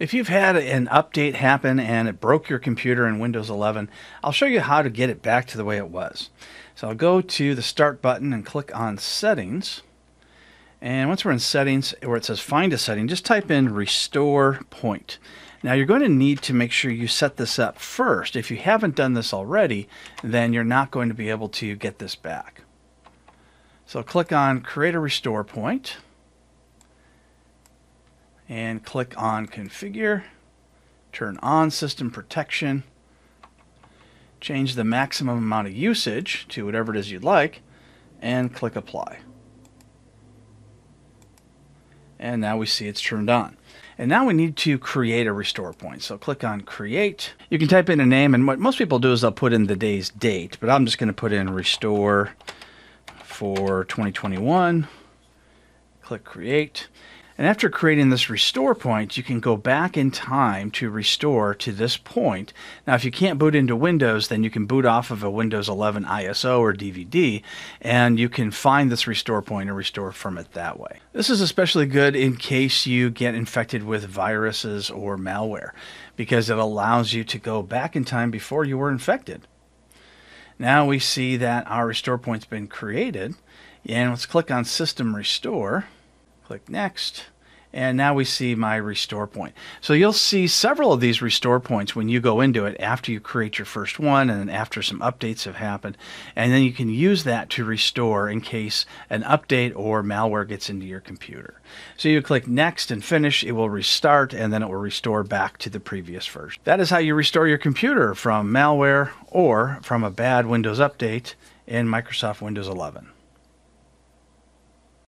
If you've had an update happen and it broke your computer in Windows 11, I'll show you how to get it back to the way it was. So I'll go to the Start button and click on Settings. And once we're in Settings, where it says Find a Setting, just type in Restore Point. Now you're going to need to make sure you set this up first. If you haven't done this already, then you're not going to be able to get this back. So click on Create a Restore Point and click on configure, turn on system protection, change the maximum amount of usage to whatever it is you'd like, and click apply. And now we see it's turned on. And now we need to create a restore point. So click on create. You can type in a name and what most people do is they'll put in the day's date, but I'm just going to put in restore for 2021. Click create. And after creating this restore point, you can go back in time to restore to this point. Now, if you can't boot into Windows, then you can boot off of a Windows 11 ISO or DVD, and you can find this restore point and restore from it that way. This is especially good in case you get infected with viruses or malware, because it allows you to go back in time before you were infected. Now we see that our restore point's been created, and let's click on System Restore. Click Next. And now we see my restore point. So you'll see several of these restore points when you go into it after you create your first one and after some updates have happened. And then you can use that to restore in case an update or malware gets into your computer. So you click next and finish, it will restart and then it will restore back to the previous version. That is how you restore your computer from malware or from a bad Windows update in Microsoft Windows 11.